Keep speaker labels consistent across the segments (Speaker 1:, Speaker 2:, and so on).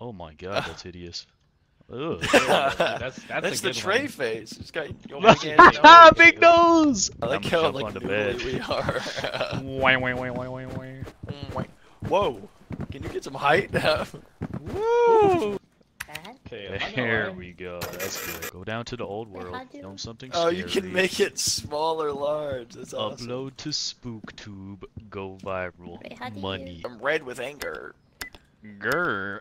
Speaker 1: Oh my god, that's hideous. Ugh.
Speaker 2: that's
Speaker 3: that's,
Speaker 2: that's,
Speaker 3: a
Speaker 2: the
Speaker 3: good
Speaker 2: tray
Speaker 3: one.
Speaker 2: face. It's got your
Speaker 1: Ah, big nose!
Speaker 2: I like
Speaker 1: I'ma
Speaker 2: how
Speaker 1: jump
Speaker 2: like
Speaker 1: onto
Speaker 2: noodly
Speaker 1: bed.
Speaker 2: we are.
Speaker 1: Wah, wah, wah, wah, wah, wah.
Speaker 2: Whoa! Can you get some height?
Speaker 1: Woo!
Speaker 4: Bad.
Speaker 3: Okay, am I gonna
Speaker 1: There we go. That's good. Go down to the old world.
Speaker 4: how'd you-
Speaker 1: Film something
Speaker 2: oh, you can make it small or large. That's awesome.
Speaker 1: Upload to SpookTube. Go viral.
Speaker 4: Wait, how do you-
Speaker 1: Money.
Speaker 2: I'm red with anger.
Speaker 1: Grr.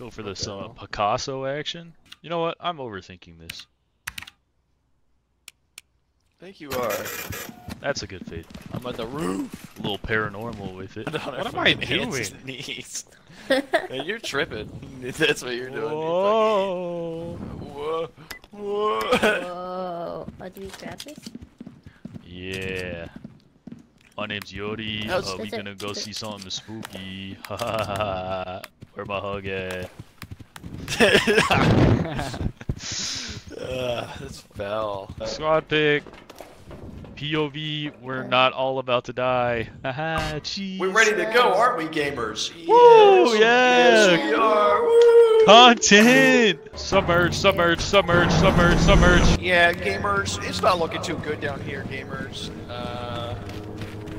Speaker 1: Go for the
Speaker 2: the
Speaker 1: uh. Picasso action. You know what? I'm overthinking this.
Speaker 2: I think you are.
Speaker 1: That's a good fate.
Speaker 2: I'm on the roof.
Speaker 1: A little paranormal with it.
Speaker 2: What
Speaker 1: am I doing?
Speaker 2: Knees. Man, you're tripping. That's what you're doing.
Speaker 1: Whoa.
Speaker 2: You. Whoa. Whoa.
Speaker 4: Whoa. Oh, do we grab this?
Speaker 1: Yeah. My name's Yodi.
Speaker 2: How's-
Speaker 1: Uh, we gonna go see something spooky. Ha ha ha ha. Where my hug at?
Speaker 2: uh, that's foul.
Speaker 1: Squad pick. POV, we're not all about to die. Haha, cheese.
Speaker 2: We're ready to go, aren't we, gamers?
Speaker 1: Woo,
Speaker 2: Yes,
Speaker 1: yeah.
Speaker 2: we are. Woo.
Speaker 1: Content! Submerge, submerge, submerge, submerge, submerge.
Speaker 2: Yeah, gamers, it's not looking too good down here, gamers. Uh,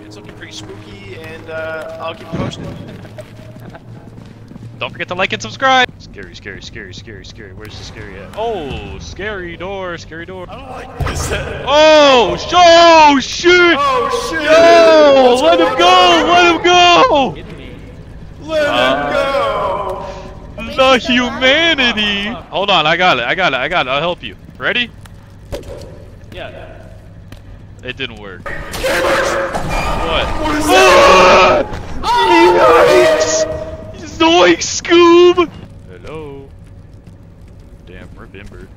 Speaker 2: it's looking pretty spooky, and uh, I'll keep you posted.
Speaker 1: Don't forget to like and subscribe. Scary, scary, scary, scary, scary. Where's the scary at? Oh, scary door, scary door.
Speaker 2: I don't like this.
Speaker 1: Oh, sh- oh shit!
Speaker 2: Oh shit!
Speaker 1: Yo,
Speaker 2: What's
Speaker 1: let him go,
Speaker 2: on?
Speaker 1: let him go!
Speaker 3: Hit me.
Speaker 2: Let
Speaker 1: Uh,
Speaker 2: him go!
Speaker 1: The humanity. Hold on, I got it, I got it, I got it. I'll help you. Ready?
Speaker 3: Yeah.
Speaker 1: It didn't work. What?
Speaker 2: What is that? Oh!
Speaker 1: Yikes! Zoink, Scoob! Hello. Damn, remember.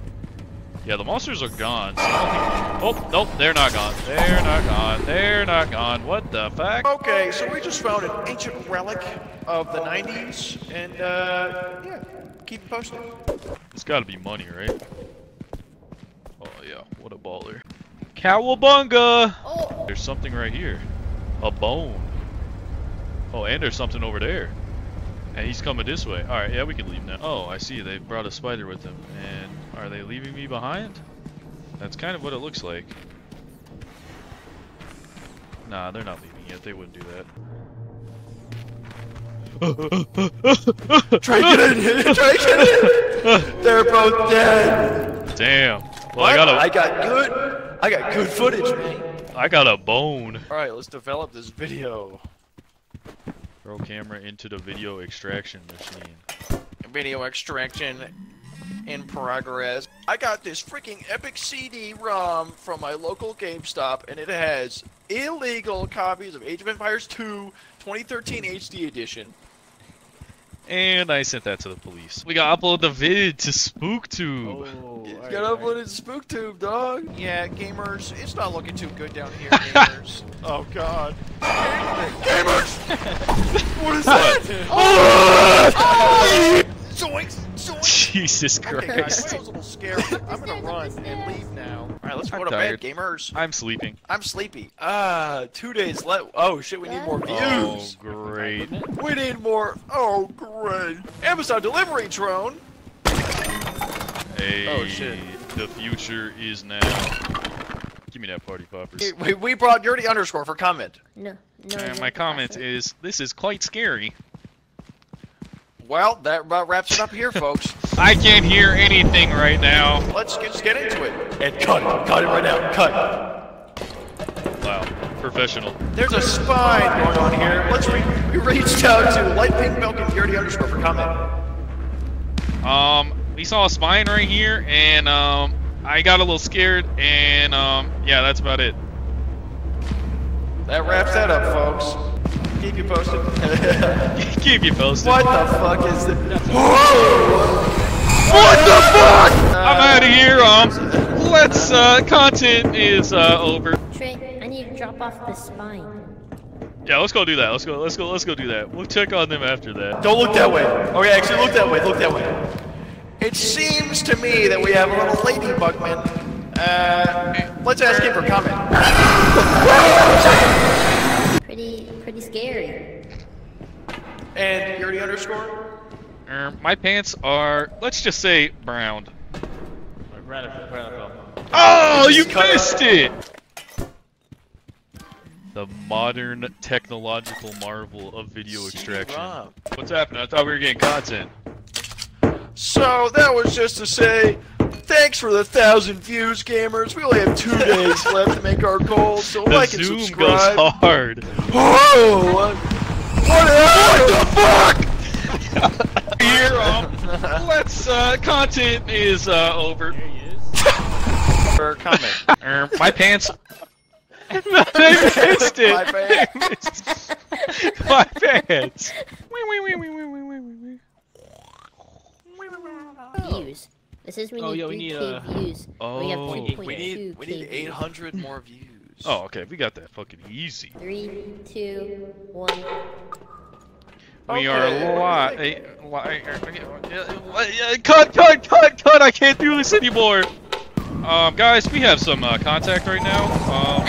Speaker 1: Yeah, the monsters are gone. So I don't think... Oh, nope, they're not gone. They're not gone. They're not gone. What the fuck?
Speaker 2: Okay, so we just found an ancient relic of the 90s, and uh, yeah, keep you posted.
Speaker 1: It's gotta be money, right? Oh yeah, what a baller. Cowabunga!
Speaker 4: Oh,
Speaker 1: There's something right here. A bone. Oh, and there's something over there. And he's coming this way. Alright, yeah, we can leave now. Oh, I see. They brought a spider with them. And are they leaving me behind? That's kind of what it looks like. Nah, they're not leaving yet. They wouldn't do that.
Speaker 2: Try to get in here! Try to get in! They're both dead!
Speaker 1: Damn. Well, I got a,
Speaker 2: I got good, I got good footage, man.
Speaker 1: I got a bone.
Speaker 2: Alright, let's develop this video.
Speaker 1: Throw camera into the video extraction machine.
Speaker 2: Video extraction in progress. I got this freaking epic CD-ROM from my local GameStop, and it has illegal copies of Age of Empires 2 2013 HD edition.
Speaker 1: And I sent that to the police. We gotta upload the vid to SpookTube.
Speaker 3: Oh,
Speaker 2: You
Speaker 3: alright,
Speaker 2: gotta
Speaker 3: alright.
Speaker 2: upload it to SpookTube, dog. Yeah, gamers, it's not looking too good down here, gamers. oh god. gamers! what is that? Oh! oh! Zoinks! Zoinks!
Speaker 1: Jesus
Speaker 2: Okay, guys,
Speaker 1: Christ.
Speaker 2: that was a little scary. I'm gonna run and leave now. Alright, let's go
Speaker 1: I'm
Speaker 2: to
Speaker 1: tired.
Speaker 2: bed, gamers.
Speaker 1: I'm sleeping.
Speaker 2: I'm sleepy. Ah, two days left. Oh shit, we need more views.
Speaker 1: Oh, great.
Speaker 2: We need more. Oh, great. Amazon delivery drone.
Speaker 1: Hey,
Speaker 2: Oh, shit.
Speaker 1: the future is now. Give me that party poppers.
Speaker 2: We, we brought dirty underscore for comment.
Speaker 4: no. No.
Speaker 1: And my comment is, this is quite scary.
Speaker 2: Well, that about wraps it up here, folks.
Speaker 1: I can't hear anything right now.
Speaker 2: Let's get, just get into it. And cut it. Cut it right now. Cut.
Speaker 1: Wow, professional.
Speaker 2: There's a spine going on here. Let's re- we reached out to light pink milk and dirty underscore for comment.
Speaker 1: Um, we saw a spine right here, and um, I got a little scared, and um, yeah, that's about it.
Speaker 2: That wraps that up, folks. Keep you posted.
Speaker 1: Keep you posted.
Speaker 2: what the fuck is this?
Speaker 1: What the fuck? I'm out of here. Um, let's. Uh, content is uh over.
Speaker 4: Trey, I need to drop off the spine.
Speaker 1: Yeah, let's go do that. Let's go. Let's go. Let's go do that. We'll check on them after that.
Speaker 2: Don't look that way. Okay, actually, look that way. Look that way. It seems to me that we have a little ladybug man. Uh, let's ask him for comment.
Speaker 4: Pretty, pretty scary.
Speaker 2: And Yerti underscore.
Speaker 1: Um, my pants are, let's just say, brown.
Speaker 3: Right, right, right,
Speaker 1: Oh, you
Speaker 2: Just
Speaker 1: missed
Speaker 2: out.
Speaker 1: it! The modern technological marvel of video extraction. What's happening? I thought we were getting content.
Speaker 2: So that was just to say, thanks for the thousand views, gamers. We only have two days left to make our goal, so
Speaker 1: The
Speaker 2: like and
Speaker 1: zoom
Speaker 2: subscribe.
Speaker 1: goes hard.
Speaker 2: Oh, what, what the fuck?
Speaker 1: Here, um, let's, uh, content is, uh, over.
Speaker 3: There he is.
Speaker 2: For comment.
Speaker 1: Um, my pants. they missed it.
Speaker 2: My pants.
Speaker 1: my pants. Wee, wee, wee, wee, wee, wee, wee, wee.
Speaker 4: Views. This is we
Speaker 3: Oh,
Speaker 4: need
Speaker 3: yeah,
Speaker 4: 3k
Speaker 3: need, uh,
Speaker 4: views. we have
Speaker 1: Oh.
Speaker 4: 3.2k
Speaker 2: We need we need 800 more views.
Speaker 1: Oh, okay, we got that fucking easy.
Speaker 4: Three, two, one.
Speaker 1: We
Speaker 2: Okay.
Speaker 1: are li- li- cut, cut, cut, cut! I can't do this anymore. Um, guys, we have some uh, contact right now. Um,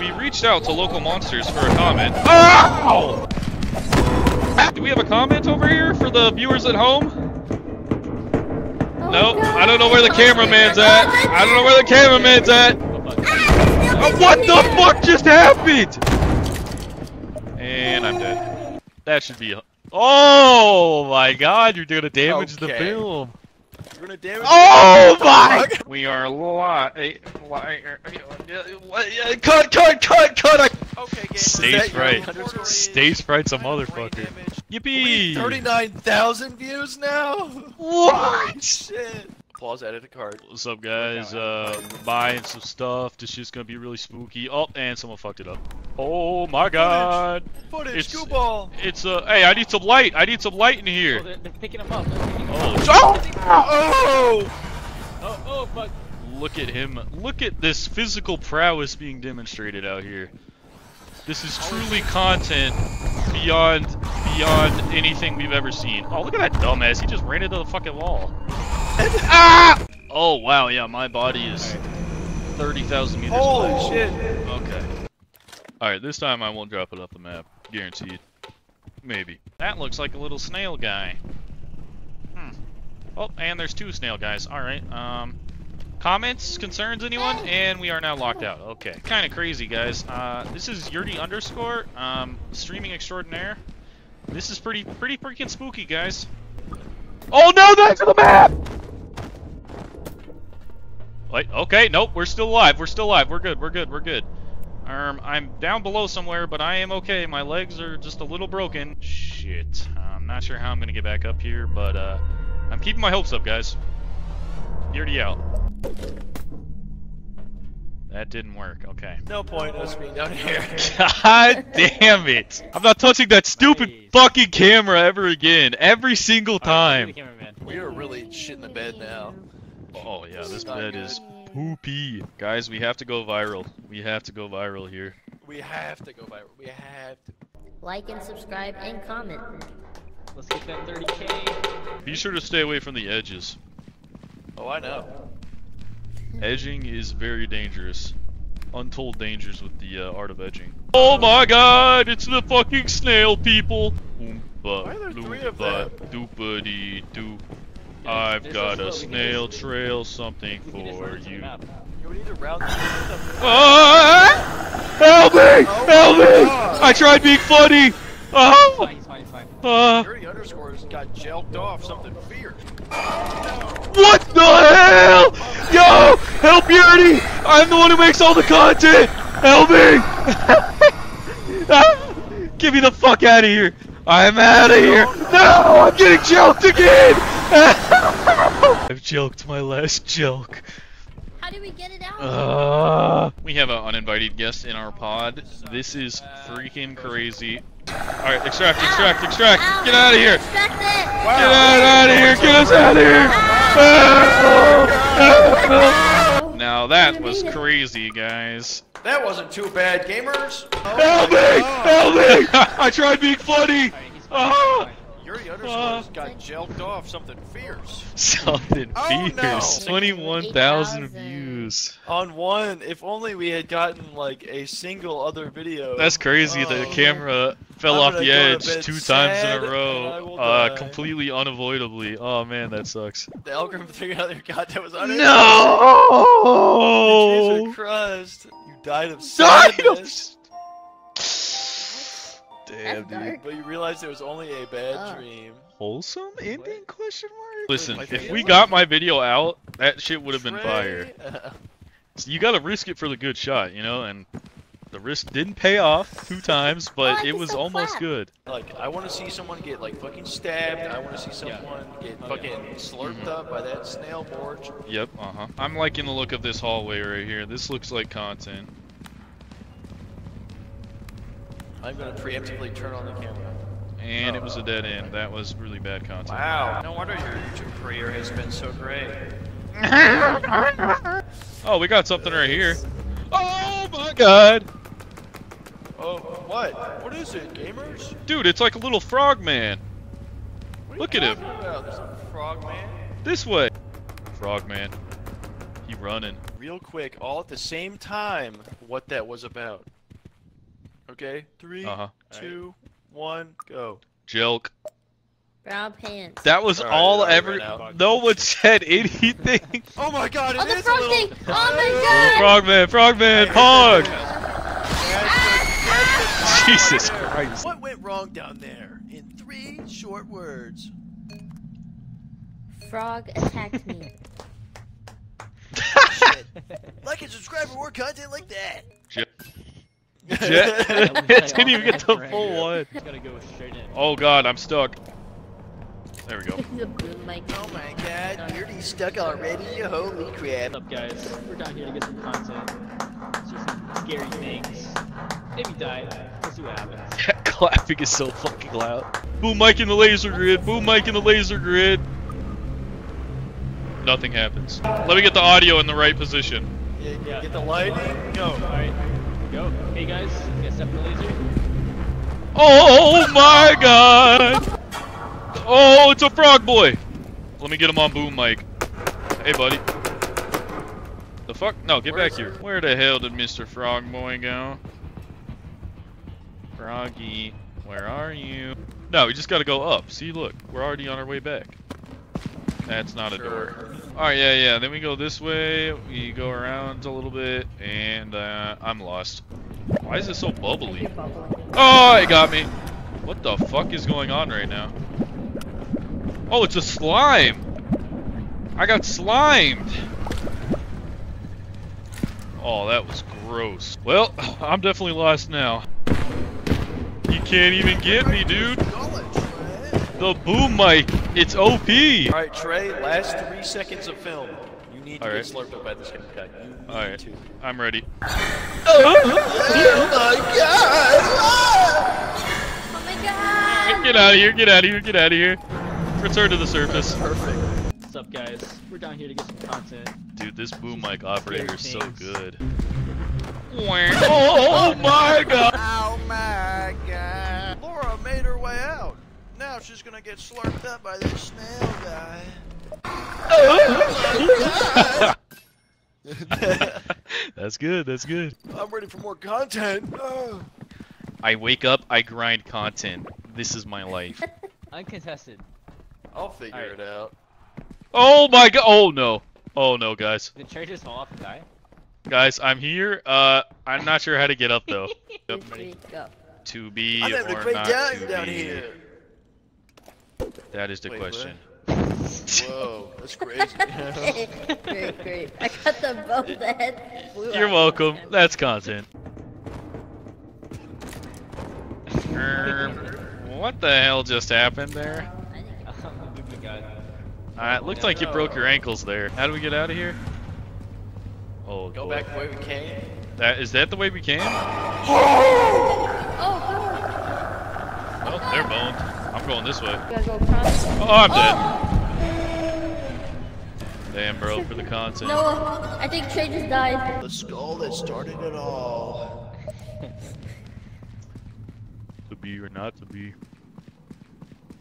Speaker 1: we reached out to local monsters for a comment. Ow! Do we have a comment over here for the viewers at home?
Speaker 4: Oh
Speaker 1: Nope.
Speaker 4: God.
Speaker 1: I don't know where the cameraman's oh, at.
Speaker 4: Oh,
Speaker 1: I don't know where the cameraman's at.
Speaker 3: Oh.
Speaker 1: What the fuck just happened? And I'm dead. That should be. Oh my god, you're gonna damage the film.
Speaker 2: You're gonna damage
Speaker 1: Oh
Speaker 2: it?
Speaker 1: my!
Speaker 2: Fuck.
Speaker 1: We are li- eh, li- eh, eh, Cut, cut, cut, cut! I-
Speaker 2: Okay, game.
Speaker 1: Stage fright. Stage fright's a motherfucker. Yippee!
Speaker 2: 39,000 views now?
Speaker 1: What?
Speaker 2: Shit. Applause edited card.
Speaker 1: What's up, guys? Uh, we're buying some stuff. This shit's gonna be really spooky. Oh, and someone fucked it up. Oh my god!
Speaker 2: Footage,
Speaker 1: It's-
Speaker 2: Goo ball.
Speaker 1: It's uh, hey, I need some light. I need some light in
Speaker 3: Oh,
Speaker 1: here.
Speaker 3: they're, they're picking him up. They're picking him
Speaker 1: Oh,
Speaker 3: up.
Speaker 1: sh-
Speaker 2: Oh!
Speaker 3: Oh, oh, fuck.
Speaker 1: Look at him. Look at this physical prowess being demonstrated out here. This is truly content beyond beyond anything we've ever seen. Oh, look at that dumbass. He just ran into the fucking wall. ah! Oh, wow. Yeah, my body is 30,000 meters
Speaker 2: Holy
Speaker 1: away.
Speaker 2: shit.
Speaker 1: Okay. Alright, this time I won't drop it off the map. Guaranteed. Maybe. That looks like a little snail guy. Hmm. Oh, and there's two snail guys. Alright, um... Comments? Concerns, anyone? And we are now locked out. Okay. Kinda crazy, guys. Uh, this is Yerti underscore, um, streaming extraordinaire. This is pretty, pretty freaking spooky, guys. Oh no, that's the map! Wait, okay, nope, we're still alive, we're still alive, we're good, we're good, we're good. Um, I'm down below somewhere, but I am okay. My legs are just a little broken. Shit. I'm not sure how I'm gonna get back up here, but uh, I'm keeping my hopes up, guys. Yerti out. That didn't work. Okay.
Speaker 2: No point us being down here.
Speaker 1: God damn it! I'm not touching that stupid
Speaker 3: Jeez.
Speaker 1: fucking camera ever again. Every single time.
Speaker 3: the cameraman.
Speaker 2: We are really shit in the bed now.
Speaker 1: Oh yeah, this
Speaker 2: Not
Speaker 1: bed
Speaker 2: good.
Speaker 1: is poopy. Guys, we have to go viral. We have to go viral here.
Speaker 2: We have to go viral. We have to.
Speaker 4: Like and subscribe and comment.
Speaker 3: Let's get that 30k.
Speaker 1: Be sure to stay away from the edges.
Speaker 2: Oh, I know.
Speaker 1: Edging is very dangerous. Untold dangers with the uh, art of edging. Oh my god, it's the fucking snail people! Oompa,
Speaker 2: Why are there three
Speaker 1: loompa, doopity doop. I've got a snail
Speaker 3: just-
Speaker 1: trail, something
Speaker 3: We can just
Speaker 1: for
Speaker 3: run to the
Speaker 1: you.
Speaker 3: map.
Speaker 2: We need to round these things up.
Speaker 1: Ah! Help me!
Speaker 2: Oh
Speaker 1: Help me!
Speaker 2: God.
Speaker 1: I tried being funny!
Speaker 3: He's
Speaker 1: Oh!
Speaker 3: fine, he's fine, he's fine.
Speaker 1: Uh,
Speaker 2: Dirty underscores got jelked off something fierce.
Speaker 1: What the hell? Yo! Help Yerti! I'm the one who makes all the content! Help me! Get me the fuck out of here! I'm out of here! No! I'm getting joked again! I've joked my last joke.
Speaker 4: How do we get it out?
Speaker 1: Uh, we have an uninvited guest in our pod. This is freaking crazy. Alright, extract, extract, extract!
Speaker 4: Ow,
Speaker 1: Get out of here!
Speaker 4: Extract it!
Speaker 1: Get out, out of here! Get us out of here! Now that was crazy, guys.
Speaker 2: That wasn't too bad, gamers. Oh
Speaker 1: Help me!
Speaker 2: God.
Speaker 1: Help me! I tried being funny!
Speaker 3: Alright, he's fine,
Speaker 1: Ah!
Speaker 3: he's fine.
Speaker 2: Yuri the underscores got jelked off something fierce.
Speaker 1: Something
Speaker 2: Oh, no.
Speaker 1: fierce. 21,000 views.
Speaker 2: On one, if only we had gotten like a single other video.
Speaker 1: That's crazy. the
Speaker 2: Oh.
Speaker 1: camera fell off the edge two times in a row, uh,
Speaker 2: die.
Speaker 1: completely unavoidably. Oh man, that sucks.
Speaker 2: The algorithm figured out your that was on it.
Speaker 1: No!
Speaker 2: Jesus Christ! You died of
Speaker 1: Died of
Speaker 2: sadness.
Speaker 1: Damn, dude.
Speaker 4: dark.
Speaker 2: But you realized it was only a bad dream.
Speaker 1: Wholesome ending? Question mark. Listen,
Speaker 2: my
Speaker 1: if
Speaker 2: video?
Speaker 1: we got my video out, that shit would have been
Speaker 2: Trey-
Speaker 1: fire. So you gotta risk it for the good shot, you know, and the risk didn't pay off two times, but
Speaker 4: I
Speaker 1: it was
Speaker 4: still
Speaker 1: almost
Speaker 4: clap.
Speaker 1: good.
Speaker 2: like, I want to see someone get like fucking stabbed. I want to see
Speaker 3: Yeah.
Speaker 2: someone get
Speaker 3: Oh,
Speaker 2: fucking
Speaker 3: yeah.
Speaker 2: slurped
Speaker 1: Mhm.
Speaker 2: up by that snail borge.
Speaker 1: Yep, uh huh. I'm liking the look of this hallway right here. This looks like content.
Speaker 2: I'm gonna preemptively turn on the camera.
Speaker 1: And it was a dead end. That was really bad content.
Speaker 2: Wow. No wonder your YouTube career has been so great.
Speaker 1: Oh, we got something right here. Oh my god!
Speaker 2: Oh, what? What is it, gamers?
Speaker 1: Dude, it's like a little frog man. Look at him.
Speaker 2: talking About? There's a frog man.
Speaker 1: This way. Frog man. He running.
Speaker 2: Real quick, all at the same time, what that was about. Okay, three,
Speaker 1: Uh huh.
Speaker 2: two, one, go.
Speaker 1: Jelk.
Speaker 4: Brown pants.
Speaker 1: That was
Speaker 2: Alright,
Speaker 1: all
Speaker 2: already
Speaker 1: ever.
Speaker 2: ran.
Speaker 1: No one said anything.
Speaker 2: Oh my god, it
Speaker 4: Oh, the
Speaker 2: is
Speaker 4: frog
Speaker 2: a little...
Speaker 4: thing! Oh my god!
Speaker 1: Frogman, Frogman, Pog! Jesus. Christ.
Speaker 2: What went wrong down there? In three short words.
Speaker 4: Frog attacked me.
Speaker 2: Shit. like and subscribe for more content like that.
Speaker 1: Jet.
Speaker 3: That
Speaker 1: Jet.
Speaker 3: was
Speaker 1: It didn't even get the full one.
Speaker 3: Gotta go straight in.
Speaker 1: Oh god, I'm stuck. There we go.
Speaker 4: the boom mic.
Speaker 2: Oh my god, you're stuck already? Holy crap.
Speaker 3: What's up, guys? We're down here to get some content. See some scary things. Maybe die. We'll see what happens.
Speaker 1: That clapping is so fucking loud. Boom mic in the laser grid. Boom mic in the laser grid. Nothing happens. Let me get the audio in the right position.
Speaker 2: Yeah, yeah,
Speaker 3: Yeah.
Speaker 2: Get the lighting. Go.
Speaker 3: Alright, go. Hey guys, you guys step in the laser?
Speaker 1: Oh my god! Oh, it's a frog boy! Let me get him on boom mic. Hey, buddy. The fuck? No, get
Speaker 2: Where
Speaker 1: back
Speaker 2: is
Speaker 1: here. Where the hell did Mr. Frog Boy go? Froggy, where are you? No, we just gotta go up. See, look, we're already on our way back. That's not a door.
Speaker 2: Sure.
Speaker 1: Alright, yeah, yeah. Then we go this way. We go around a little bit, and uh, I'm lost. Why is it so bubbly? Oh, it got me. What the fuck is going on right now? Oh, it's a slime. I got slimed. Oh, that was gross. Well, I'm definitely lost now. You can't even get me, dude. The boom mic, it's OP.
Speaker 2: Alright, Trey, last three seconds of film. You need to
Speaker 1: Alright.
Speaker 2: get slurped up by this guy. You need
Speaker 1: Alright,
Speaker 2: to.
Speaker 1: I'm ready.
Speaker 4: Oh my god!
Speaker 1: Get out of here, get out of here, get out of here. Return to the surface.
Speaker 2: Perfect.
Speaker 3: What's up, guys? We're down here to get some content.
Speaker 1: Dude, this boom mic operator is so
Speaker 3: things.
Speaker 1: good. Oh, oh, oh, oh my god!
Speaker 2: Oh my god. Laura made her way out. Now she's gonna get slurped up by this snail guy.
Speaker 1: that's good, that's good.
Speaker 2: I'm ready for more content. Oh.
Speaker 1: I wake up, I grind content. This is my life.
Speaker 3: Uncontested.
Speaker 2: I'll figure
Speaker 3: Alright.
Speaker 2: it out.
Speaker 1: Oh my god! Oh no! Oh no, guys.
Speaker 3: Did Trey just fall off and die?
Speaker 1: Guys, I'm here. Uh, I'm not sure how to get up though.
Speaker 4: Two,
Speaker 1: Yep.
Speaker 4: three, go.
Speaker 1: To be
Speaker 2: I'm having a
Speaker 1: or
Speaker 2: great
Speaker 1: not
Speaker 2: time
Speaker 1: to
Speaker 2: down
Speaker 1: be.
Speaker 2: here.
Speaker 1: That is the
Speaker 2: Wait,
Speaker 1: question.
Speaker 2: Whoa, that's crazy.
Speaker 4: great, great. I got them both. The head flew
Speaker 1: You're
Speaker 4: out.
Speaker 1: welcome. That's content. Um, what the hell just happened there?
Speaker 4: I think
Speaker 3: Movie God.
Speaker 1: Uh, it looked like you broke your ankles there. How do we get out of here? Oh,
Speaker 2: Go
Speaker 1: boy.
Speaker 2: back the way we came.
Speaker 1: That is that the way we came?
Speaker 4: Oh god!
Speaker 1: Oh, they're boned. I'm going this way.
Speaker 4: You gotta go across.
Speaker 1: Oh, I'm dead.
Speaker 4: Oh!
Speaker 1: Damn, bro, for the content.
Speaker 4: Noah, I think Trey just died.
Speaker 2: The skull that started it all.
Speaker 1: To be or not to be.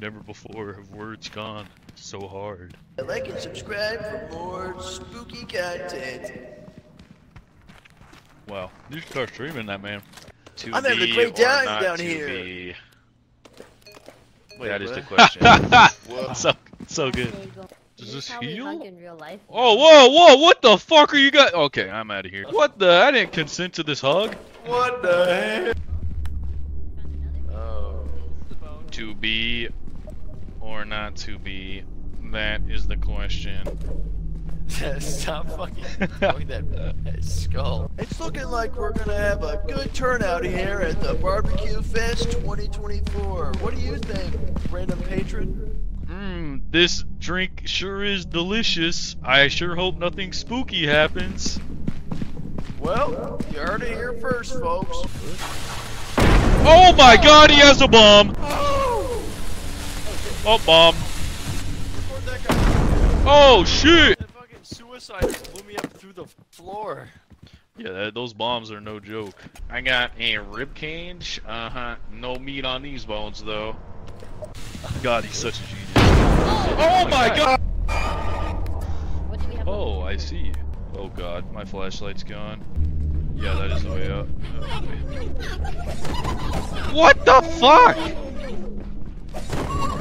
Speaker 1: Never before have words gone so hard.
Speaker 2: Like and subscribe for more spooky content.
Speaker 1: Wow, you should start streaming that, man. To
Speaker 2: I'm having a
Speaker 1: be
Speaker 2: great
Speaker 1: or
Speaker 2: time down here.
Speaker 1: be?
Speaker 2: Wait,
Speaker 1: that is the question.
Speaker 2: Whoa.
Speaker 1: so so good.
Speaker 4: There you go.
Speaker 1: Does this
Speaker 4: how
Speaker 1: heal?
Speaker 4: real life?
Speaker 1: Oh, whoa, whoa, what the fuck are you got? Okay, I'm out of here. What the? I didn't consent to this hug.
Speaker 2: What the heck? Oh.
Speaker 1: To be or not to be? That is the question.
Speaker 2: Stop fucking throwing that, that skull. It's looking like we're gonna have a good turnout here at the Barbecue Fest 2024. What do you think, random patron?
Speaker 1: Mmm, this drink sure is delicious. I sure hope nothing spooky happens.
Speaker 2: Well, you heard it here first, folks.
Speaker 1: Oh my god, he has a bomb!
Speaker 2: Oh!
Speaker 1: Oh, bomb.
Speaker 2: Record that guy.
Speaker 1: Oh, shit!
Speaker 2: That fucking blew me up through the floor.
Speaker 1: Yeah, that, those bombs are no joke. I got a rib cage. Uh huh. No meat on these bones, though. God, he's such a genius. Oh my god!
Speaker 4: What do we have?
Speaker 1: Oh, I see. Oh god, my flashlight's gone. Yeah, that is the way out. Oh. What the fuck?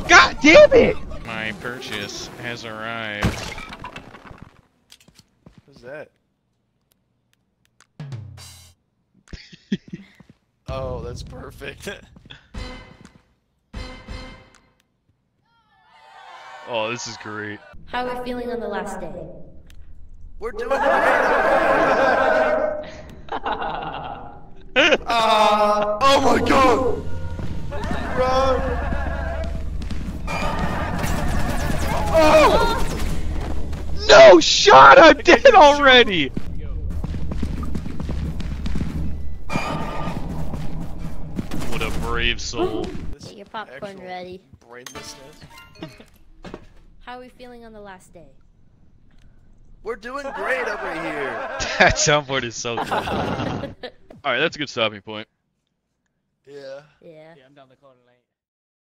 Speaker 1: God damn it! My purchase has arrived.
Speaker 2: What's that? oh, that's perfect.
Speaker 1: Oh, this is great.
Speaker 4: How are we feeling on the last day?
Speaker 2: We're doing it! Ah! oh my god!
Speaker 1: No shot! I'm dead already! What a brave soul.
Speaker 4: Get your popcorn ready.
Speaker 2: Brainlessness.
Speaker 4: How are we feeling on the last day?
Speaker 2: We're doing great over here.
Speaker 1: that soundboard is so cool. Alright, that's a good stopping point.
Speaker 2: Yeah.
Speaker 4: Yeah.
Speaker 3: Yeah, I'm down the corner lane.